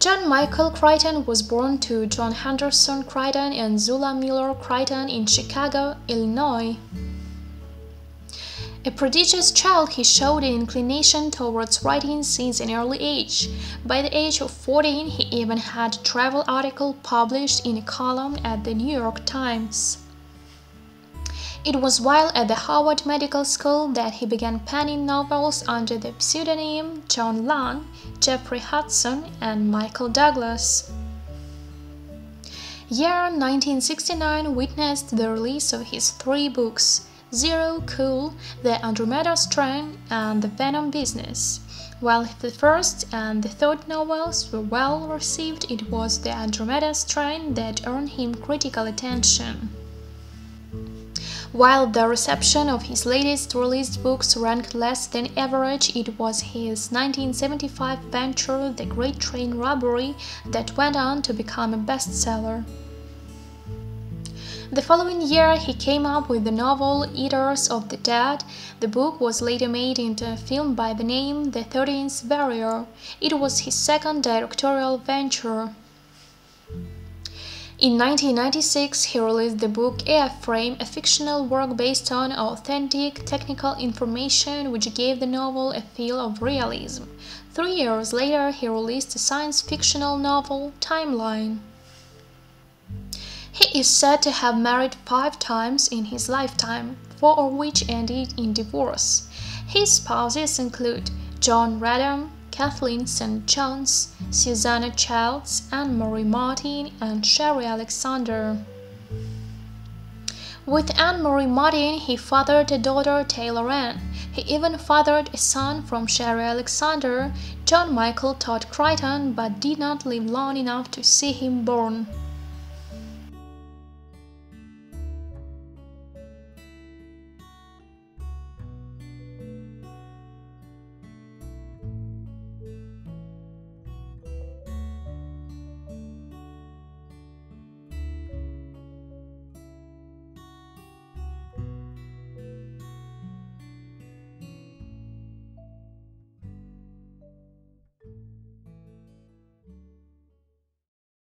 John Michael Crichton was born to John Henderson Crichton and Zula Miller Crichton in Chicago, Illinois. A prodigious child, he showed an inclination towards writing since an early age. By the age of 14, he even had a travel article published in a column at the New York Times. It was while at the Harvard Medical School that he began penning novels under the pseudonym John Lang, Jeffrey Hudson, and Michael Douglas. Year 1969 witnessed the release of his three books, Zero Cool, The Andromeda Strain, and The Venom Business. While the first and the third novels were well received, it was The Andromeda Strain that earned him critical attention. While the reception of his latest released books ranked less than average, it was his 1975 venture, The Great Train Robbery, that went on to become a bestseller. The following year, he came up with the novel Eaters of the Dead. The book was later made into a film by the name The Thirteenth Warrior. It was his second directorial venture. In 1996, he released the book Airframe, a fictional work based on authentic technical information which gave the novel a feel of realism. Three years later, he released a science fictional novel, Timeline. He is said to have married five times in his lifetime, four of which ended in divorce. His spouses include Joan Radam, Kathleen St. Johns, Suzanna Childs, Anne Marie Martin, and Sherri Alexander. With Anne Marie Martin, he fathered a daughter, Taylor Anne. He even fathered a son from Sherri Alexander, John Michael Todd Crichton, but did not live long enough to see him born.